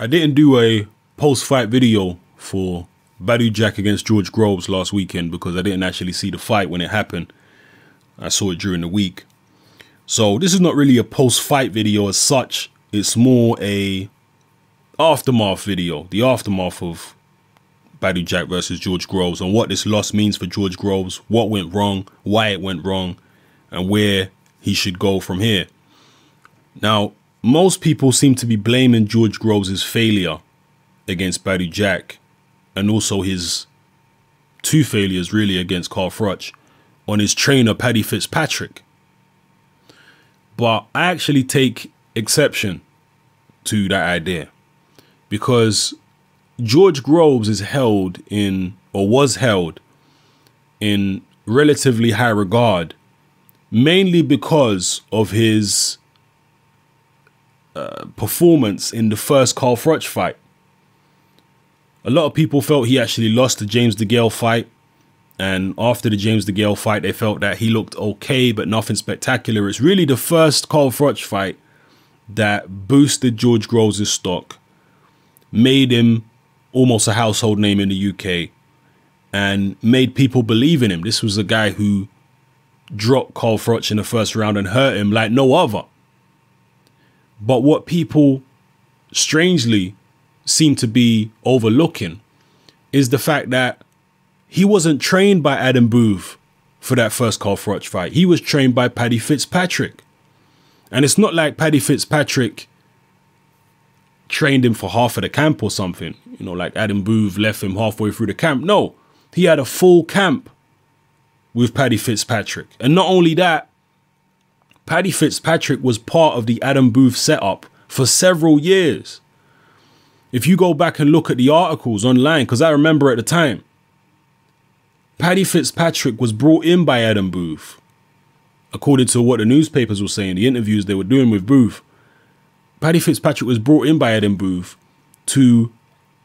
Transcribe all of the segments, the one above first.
I didn't do a post fight video for Badou Jack against George Groves last weekend because I didn't actually see the fight when it happened. I saw it during the week. So this is not really a post fight video as such. It's more a aftermath video, the aftermath of Badou Jack versus George Groves and what this loss means for George Groves, what went wrong, why it went wrong, and where he should go from here. Now, most people seem to be blaming George Groves' failure against Badou Jack and also his two failures really against Carl Froch on his trainer Paddy Fitzpatrick. But I actually take exception to that idea because George Groves is held in or was held in relatively high regard mainly because of his uh, performance in the first Carl Froch fight. A lot of people felt he actually lost the James DeGale fight. And after the James DeGale fight, they felt that he looked okay, but nothing spectacular. It's really the first Carl Froch fight that boosted George Groves' stock, made him almost a household name in the UK, and made people believe in him. This was a guy who dropped Carl Froch in the first round and hurt him like no other. But what people strangely seem to be overlooking is the fact that he wasn't trained by Adam Booth for that first Carl Froch fight. He was trained by Paddy Fitzpatrick. And it's not like Paddy Fitzpatrick trained him for half of the camp or something. You know, like Adam Booth left him halfway through the camp. No, he had a full camp with Paddy Fitzpatrick. And not only that, Paddy Fitzpatrick was part of the Adam Booth setup for several years. If you go back and look at the articles online, because I remember at the time, Paddy Fitzpatrick was brought in by Adam Booth. According to what the newspapers were saying, the interviews they were doing with Booth, Paddy Fitzpatrick was brought in by Adam Booth to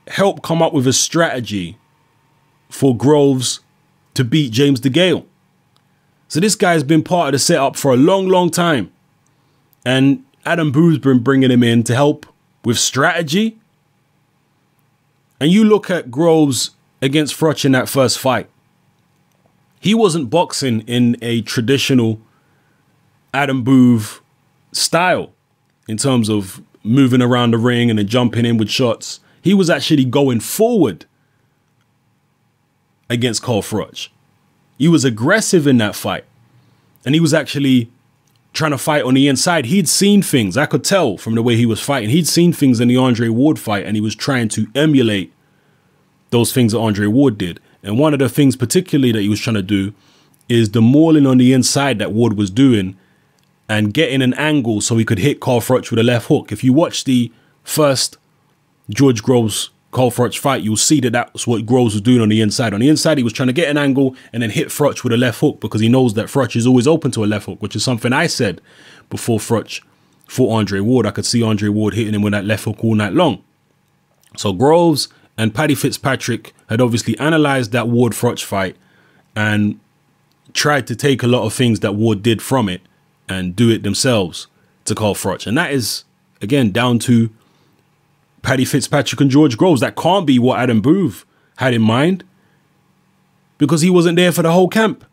help come up with a strategy for Groves to beat James DeGale. So this guy's been part of the setup for a long, long time. And Adam Booth's been bringing him in to help with strategy. And you look at Groves against Froch in that first fight. He wasn't boxing in a traditional Adam Booth style in terms of moving around the ring and then jumping in with shots. He was actually going forward against Carl Froch. He was aggressive in that fight. And he was actually trying to fight on the inside. He'd seen things, I could tell from the way he was fighting. He'd seen things in the Andre Ward fight and he was trying to emulate those things that Andre Ward did. And one of the things particularly that he was trying to do is the mauling on the inside that Ward was doing and getting an angle so he could hit Carl Froch with a left hook. If you watch the first George Groves Carl Froch fight, you'll see that that's what Groves was doing on the inside. On the inside, he was trying to get an angle and then hit Froch with a left hook because he knows that Froch is always open to a left hook, which is something I said before Froch fought Andre Ward. I could see Andre Ward hitting him with that left hook all night long. So Groves and Paddy Fitzpatrick had obviously analyzed that Ward Froch fight and tried to take a lot of things that Ward did from it and do it themselves to Carl Froch. And that is, again, down to Paddy Fitzpatrick and George Groves. That can't be what Adam Booth had in mind because he wasn't there for the whole camp.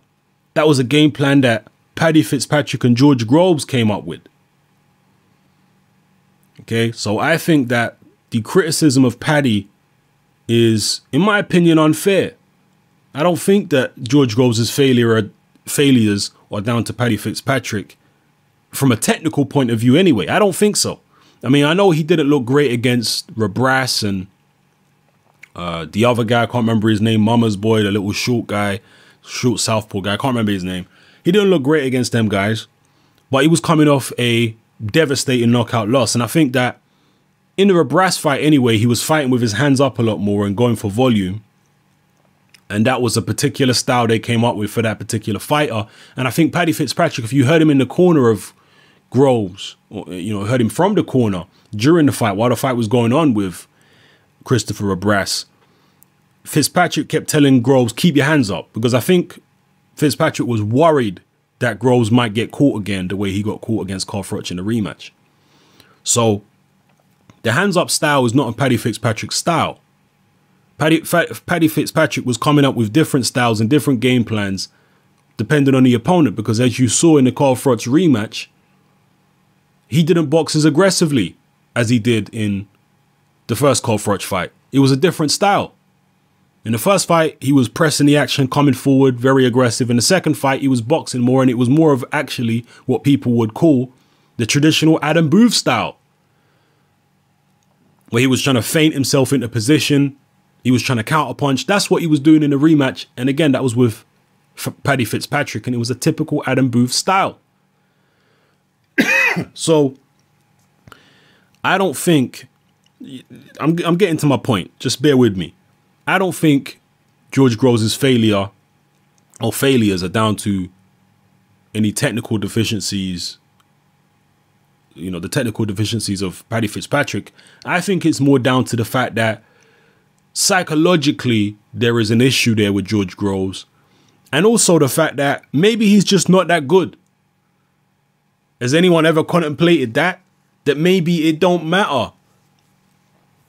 That was a game plan that Paddy Fitzpatrick and George Groves came up with. Okay, so I think that the criticism of Paddy is, in my opinion, unfair. I don't think that George Groves' failure failures are down to Paddy Fitzpatrick from a technical point of view anyway. I don't think so. I mean, I know he didn't look great against Rebrasse and uh, the other guy, I can't remember his name, Mama's boy, the little short guy, short southpaw guy, I can't remember his name. He didn't look great against them guys, but he was coming off a devastating knockout loss. And I think that in the Rebrasse fight anyway, he was fighting with his hands up a lot more and going for volume. And that was a particular style they came up with for that particular fighter. And I think Paddy Fitzpatrick, if you heard him in the corner of Groves, you know, heard him from the corner during the fight while the fight was going on with Christopher Rebrasse. Fitzpatrick kept telling Groves, keep your hands up, because I think Fitzpatrick was worried that Groves might get caught again the way he got caught against Carl Froch in the rematch. So The hands up style is not a Paddy Fitzpatrick style. Paddy, Paddy Fitzpatrick was coming up with different styles and different game plans depending on the opponent because as you saw in the Carl Froch rematch, he didn't box as aggressively as he did in the first Froch fight. It was a different style. In the first fight, he was pressing the action, coming forward, very aggressive. In the second fight, he was boxing more, and it was more of actually what people would call the traditional Adam Booth style, where he was trying to feint himself into position. He was trying to counterpunch. That's what he was doing in the rematch. And again, that was with Paddy Fitzpatrick, and it was a typical Adam Booth style. so I don't think I'm I'm getting to my point. Just bear with me. I don't think George Groves' failure or failures are down to any technical deficiencies. You know, the technical deficiencies of Paddy Fitzpatrick. I think it's more down to the fact that psychologically there is an issue there with George Groves and also the fact that maybe he's just not that good. Has anyone ever contemplated that? That maybe it don't matter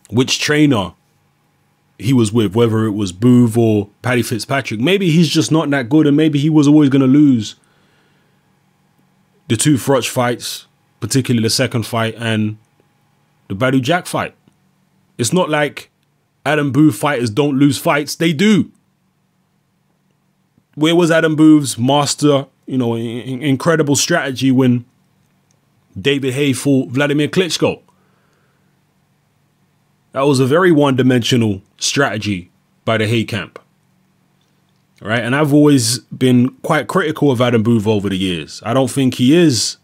which trainer he was with, whether it was Booth or Paddy Fitzpatrick. Maybe he's just not that good, and maybe he was always going to lose the two Froch fights, particularly the second fight and the Badou Jack fight. It's not like Adam Booth fighters don't lose fights, they do where was Adam Booth's master, you know, incredible strategy when David Haye fought Vladimir Klitschko? That was a very one-dimensional strategy by the Haye camp. Right? And I've always been quite critical of Adam Booth over the years. I don't think he is,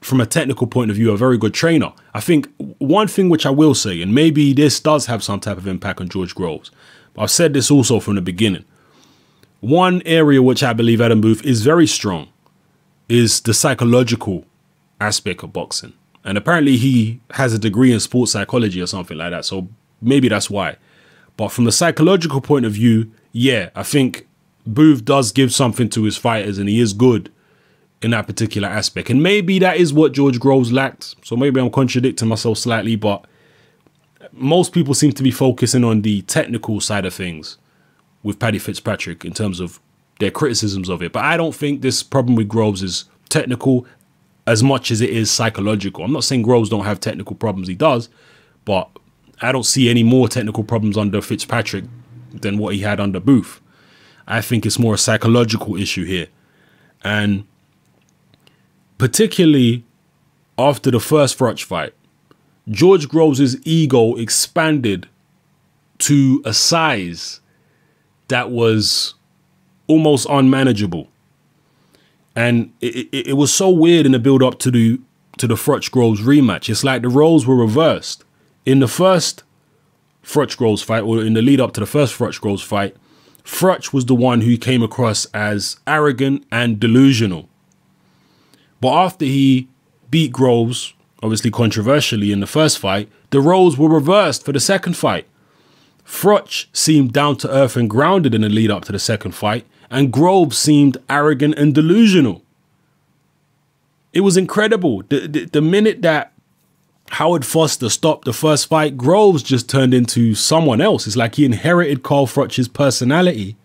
from a technical point of view, a very good trainer. I think one thing which I will say, and maybe this does have some type of impact on George Groves, I've said this also from the beginning. One area which I believe Adam Booth is very strong is the psychological aspect of boxing. And apparently he has a degree in sports psychology or something like that. So maybe that's why. But from the psychological point of view, yeah, I think Booth does give something to his fighters and he is good in that particular aspect. And maybe that is what George Groves lacked. So maybe I'm contradicting myself slightly, but most people seem to be focusing on the technical side of things with Paddy Fitzpatrick in terms of their criticisms of it. But I don't think this problem with Groves is technical as much as it is psychological. I'm not saying Groves don't have technical problems, he does, but I don't see any more technical problems under Fitzpatrick than what he had under Booth. I think it's more a psychological issue here. And particularly after the first Froch fight, George Groves' ego expanded to a size that was almost unmanageable. And it, it, it was so weird in the build up to the to the Froch Groves rematch. It's like the roles were reversed. In the first Froch Groves fight, or in the lead up to the first Froch Groves fight, Froch was the one who came across as arrogant and delusional. But after he beat Groves, obviously controversially in the first fight, the roles were reversed for the second fight. Froch seemed down to earth and grounded in the lead up to the second fight, and Groves seemed arrogant and delusional. It was incredible. The, the, the, minute that Howard Foster stopped the first fight, Groves just turned into someone else. It's like he inherited Carl Froch's personality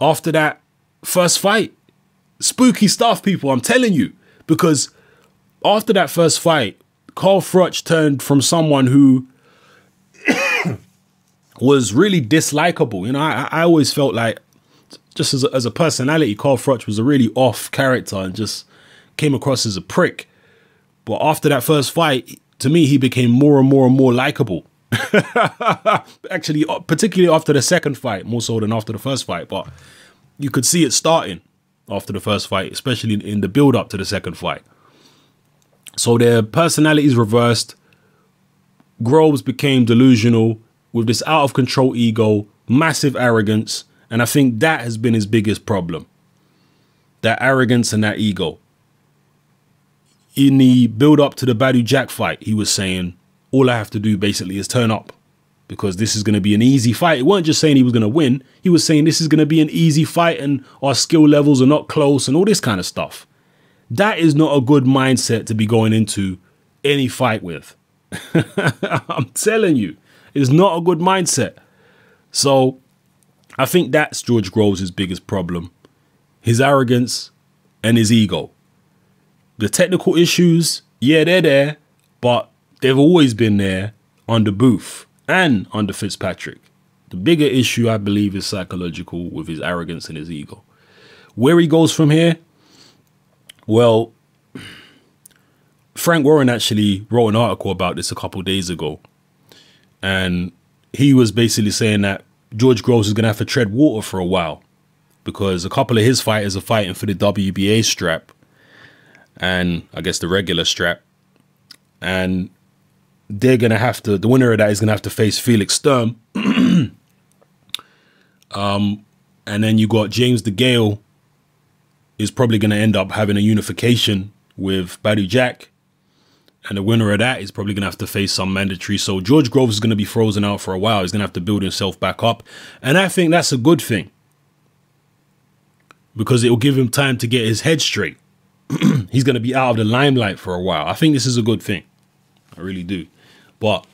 after that first fight. Spooky stuff, people, I'm telling you. Because after that first fight, Carl Froch turned from someone who was really dislikable. You know, I, I always felt like just as a, as a personality, Carl Froch was a really off character and just came across as a prick. But after that first fight, to me, he became more and more and more likable. Actually, uh, particularly after the second fight, more so than after the first fight. But you could see it starting after the first fight, especially in the build up to the second fight. So their personalities reversed. Groves became delusional with this out of control ego, massive arrogance, and I think that has been his biggest problem. That arrogance and that ego. In the build up to the Badou Jack fight, he was saying, all I have to do basically is turn up because this is going to be an easy fight. He wasn't just saying he was going to win. He was saying this is going to be an easy fight and our skill levels are not close and all this kind of stuff. That is not a good mindset to be going into any fight with. I'm telling you, it's not a good mindset. So I think that's George Groves' biggest problem his arrogance and his ego. The technical issues, yeah, they're there, but they've always been there under Booth and under Fitzpatrick. The bigger issue, I believe, is psychological with his arrogance and his ego. Where he goes from here, well, Frank Warren actually wrote an article about this a couple days ago. And he was basically saying that George Groves is going to have to tread water for a while because a couple of his fighters are fighting for the WBA strap and I guess the regular strap. And they're going to have to, the winner of that is going to have to face Felix Sturm. um, and then you got James DeGale is probably going to end up having a unification with Badou Jack. And the winner of that is probably going to have to face some mandatory. So George Groves is going to be frozen out for a while. He's going to have to build himself back up. And I think that's a good thing because it will give him time to get his head straight. He's going to be out of the limelight for a while. I think this is a good thing. I really do. But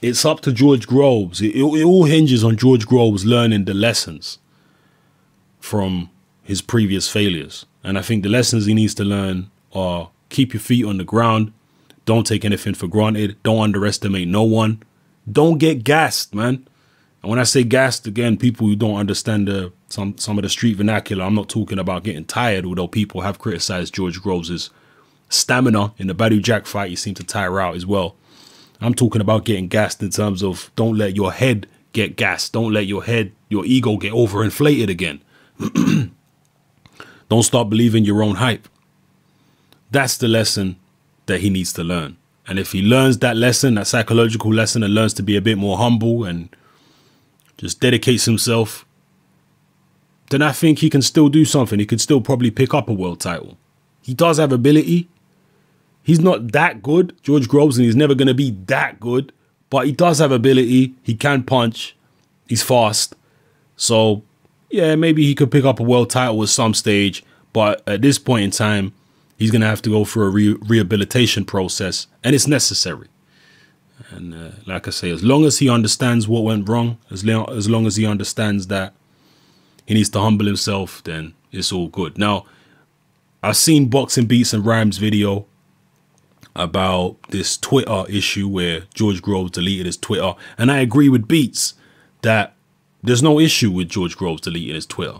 it's up to George Groves. It, it, it all hinges on George Groves learning the lessons from his previous failures. And I think the lessons he needs to learn are keep your feet on the ground. Don't take anything for granted. Don't underestimate no one. Don't get gassed, man. And when I say gassed, again, people who don't understand the some some of the street vernacular, I'm not talking about getting tired, although people have criticized George Groves' stamina in the Badou Jack fight. He seemed to tire out as well. I'm talking about getting gassed in terms of don't let your head get gassed. Don't let your head, your ego get overinflated again. don't start believing your own hype. That's the lesson that he needs to learn. And if he learns that lesson, that psychological lesson, and learns to be a bit more humble and just dedicates himself, then I think he can still do something. He could still probably pick up a world title. He does have ability. He's not that good, George Groves, and he's never going to be that good, but he does have ability. He can punch. He's fast. So, yeah, maybe he could pick up a world title at some stage, but at this point in time, he's going to have to go through a re rehabilitation process, and it's necessary. And uh, like I say, as long as he understands what went wrong, as, long, as long as he understands that he needs to humble himself, then it's all good. Now, I've seen Boxing Beats and Rhymes video about this Twitter issue where George Groves deleted his Twitter. And I agree with Beats that there's no issue with George Groves deleting his Twitter.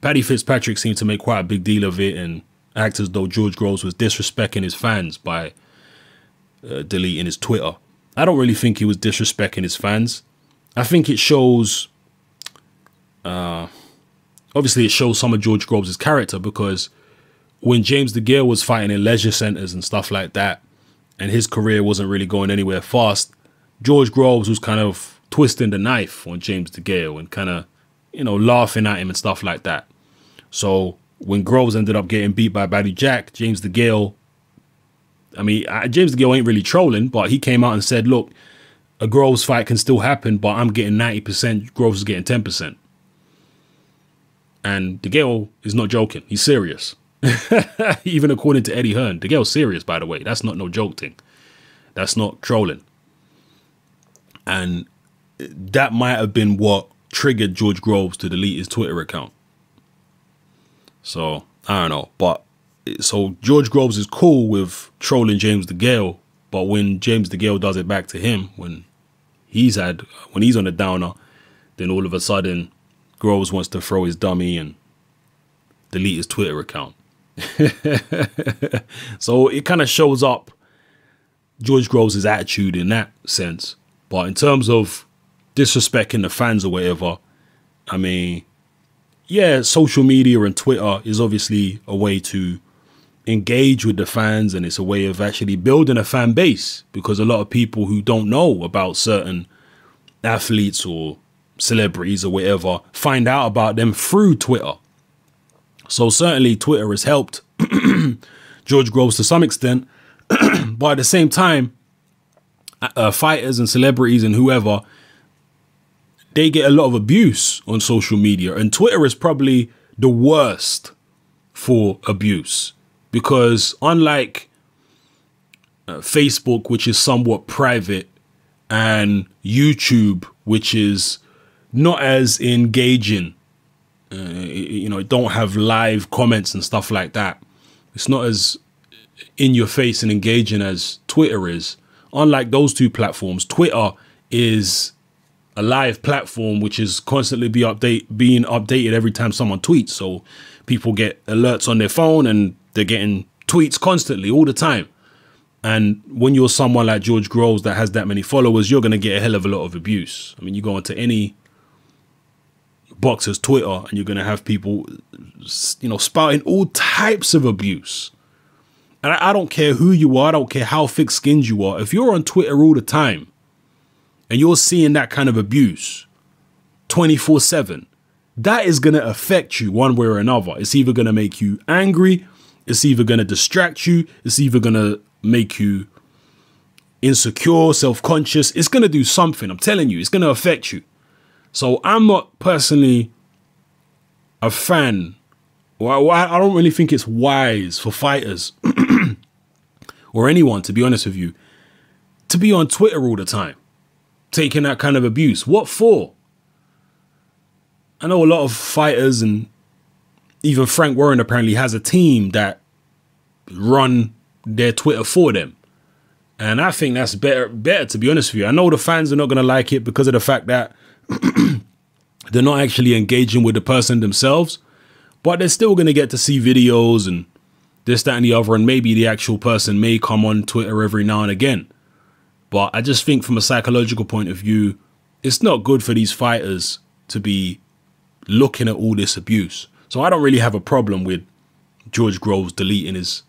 Paddy Fitzpatrick seemed to make quite a big deal of it and act as though George Groves was disrespecting his fans by uh, deleting his Twitter. I don't really think he was disrespecting his fans. I think it shows, uh, obviously, it shows some of George Groves' character because when James De DeGale was fighting in leisure centers and stuff like that, and his career wasn't really going anywhere fast, George Groves was kind of twisting the knife on James De DeGale and kind of, you know, laughing at him and stuff like that. So when Groves ended up getting beat by Badou Jack, James DeGale I mean, James Gill ain't really trolling, but he came out and said, look, a Groves fight can still happen, but I'm getting 90%, Groves is getting 10%. And DeGale is not joking. He's serious. Even according to Eddie Hearn. DeGale's serious, by the way. That's not no joke thing. That's not trolling. And that might have been what triggered George Groves to delete his Twitter account. So, I don't know. But so George Groves is cool with trolling James the DeGale, but when James the DeGale does it back to him, when he's had when he's on a downer, then all of a sudden Groves wants to throw his dummy and delete his Twitter account. so it kind of shows up George Groves' attitude in that sense. But in terms of disrespecting the fans or whatever, I mean, yeah, social media and Twitter is obviously a way to engage with the fans and it's a way of actually building a fan base because a lot of people who don't know about certain athletes or celebrities or whatever find out about them through Twitter. So certainly Twitter has helped George Groves to some extent, but at the same time, uh, fighters and celebrities and whoever they get a lot of abuse on social media, and Twitter is probably the worst for abuse because unlike uh, Facebook, which is somewhat private, and YouTube, which is not as engaging. Uh, you know, don't have live comments and stuff like that. It's not as in your face and engaging as Twitter is. Unlike those two platforms, Twitter is a live platform which is constantly be update being updated every time someone tweets. So people get alerts on their phone and they're getting tweets constantly all the time. And when you're someone like George Groves that has that many followers, you're going to get a hell of a lot of abuse. I mean, you go into any boxer's Twitter and you're going to have people, you know, spouting all types of abuse. And I, I don't care who you are, I don't care how thick skinned you are. If you're on Twitter all the time and you're seeing that kind of abuse 24 7, that is going to affect you one way or another. It's either going to make you angry, it's either going to distract you, it's either going to make you insecure, self conscious. It's going to do something. I'm telling you, it's going to affect you. So I'm not personally a fan, or I don't really think it's wise for fighters or anyone, to be honest with you, to be on Twitter all the time, taking that kind of abuse. What for? I know a lot of fighters and even Frank Warren apparently has a team that run their Twitter for them. And I think that's better better to be honest with you. I know the fans are not gonna like it because of the fact that they're not actually engaging with the person themselves, but they're still gonna get to see videos and this, that, and the other, and maybe the actual person may come on Twitter every now and again. But I just think from a psychological point of view, it's not good for these fighters to be looking at all this abuse. So I don't really have a problem with George Groves deleting his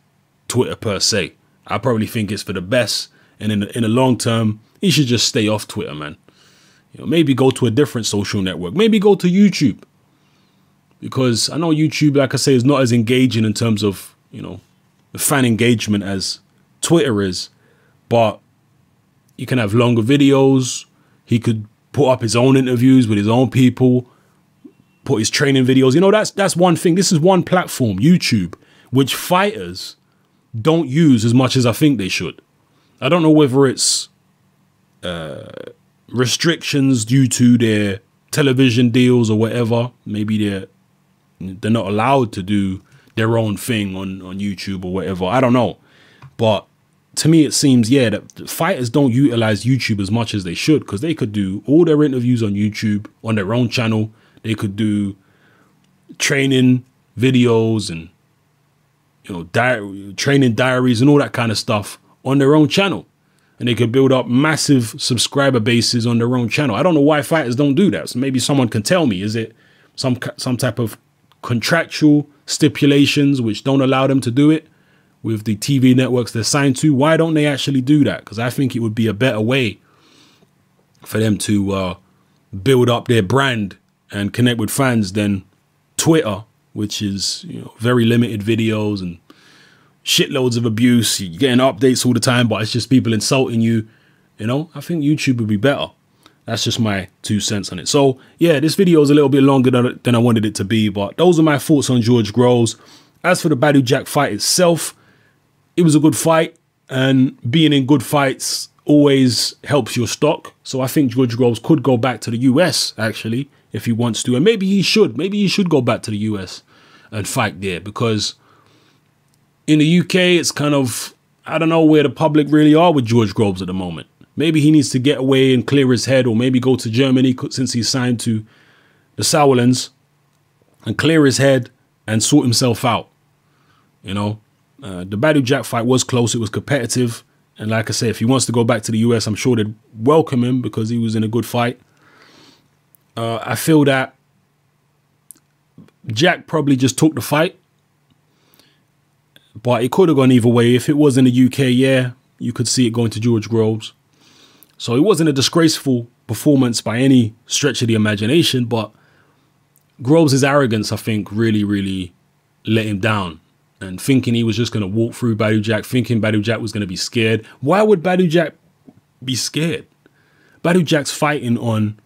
Twitter per se. I probably think it's for the best, and in the, in the long term, he should just stay off Twitter, man. You know, maybe go to a different social network. Maybe go to YouTube, because I know YouTube, like I say, is not as engaging in terms of you know fan engagement as Twitter is, but you can have longer videos. He could put up his own interviews with his own people, put his training videos. You know, that's that's one thing. This is one platform, YouTube, which fighters don't use as much as I think they should. I don't know whether it's uh, restrictions due to their television deals or whatever. Maybe they're they're not allowed to do their own thing on on YouTube or whatever. I don't know, but to me it seems yeah that fighters don't utilize YouTube as much as they should because they could do all their interviews on YouTube on their own channel. They could do training videos and you know, training diaries and all that kind of stuff on their own channel. And they could build up massive subscriber bases on their own channel. I don't know why fighters don't do that. So maybe someone can tell me. Is it some some type of contractual stipulations which don't allow them to do it with the TV networks they're signed to? Why don't they actually do that? Because I think it would be a better way for them to uh, build up their brand and connect with fans than Twitter which is you know very limited videos and shitloads of abuse. You're getting updates all the time, but it's just people insulting you. You know, I think YouTube would be better. That's just my two cents on it. So yeah, this video is a little bit longer than, than I wanted it to be, but those are my thoughts on George Groves. As for the Badou Jack fight itself, it was a good fight, and being in good fights always helps your stock. So I think George Groves could go back to the US actually if he wants to. And maybe he should. Maybe he should go back to the US and fight there because in the UK, it's kind of, I don't know where the public really are with George Groves at the moment. Maybe he needs to get away and clear his head, or maybe go to Germany since he's signed to the Sauerlands and clear his head and sort himself out. You know, uh, the Badou Jack fight was close, it was competitive. And like I say, if he wants to go back to the US, I'm sure they'd welcome him because he was in a good fight. Uh, I feel that Jack probably just took the fight, but it could have gone either way. If it was in the UK, yeah, you could see it going to George Groves. So it wasn't a disgraceful performance by any stretch of the imagination, but Groves' arrogance, I think, really, really let him down. And thinking he was just going to walk through Badou Jack, thinking Badou Jack was going to be scared. Why would Badou Jack be scared? Badou Jack's fighting on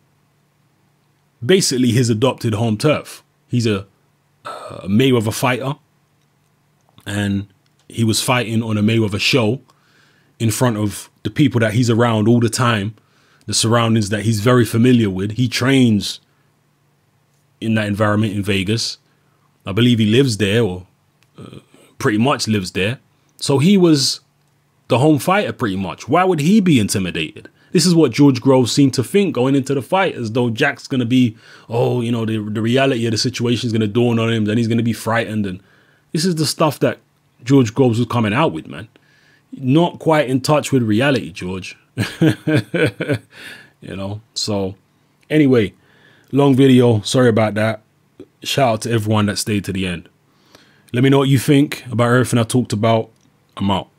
basically his adopted home turf. He's a, a Mayweather fighter, and he was fighting on a Mayweather show in front of the people that he's around all the time, the surroundings that he's very familiar with. He trains in that environment in Vegas. I believe he lives there or pretty much lives there. So he was the home fighter pretty much. Why would he be intimidated? This is what George Groves seemed to think going into the fight, as though Jack's going to be, oh, you know, the, the reality of the situation is going to dawn on him, then he's going to be frightened. And this is the stuff that George Groves was coming out with, man. Not quite in touch with reality, George. you know, so anyway, long video. Sorry about that. Shout out to everyone that stayed to the end. Let me know what you think about everything I talked about. I'm out.